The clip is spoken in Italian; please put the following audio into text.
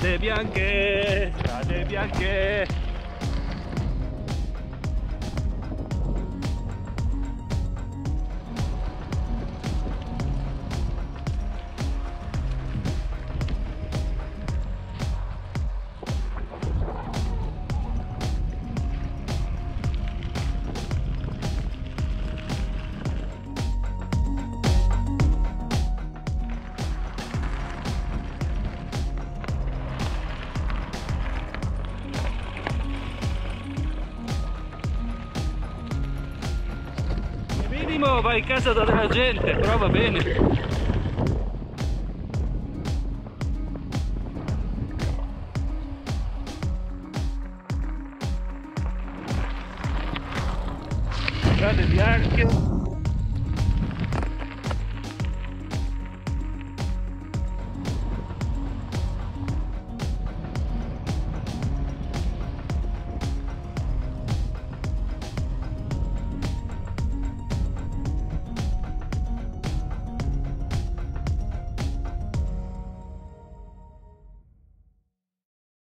de Bianche, de Bianche. Minimo vai in casa da della gente, però va bene. Strade bianche.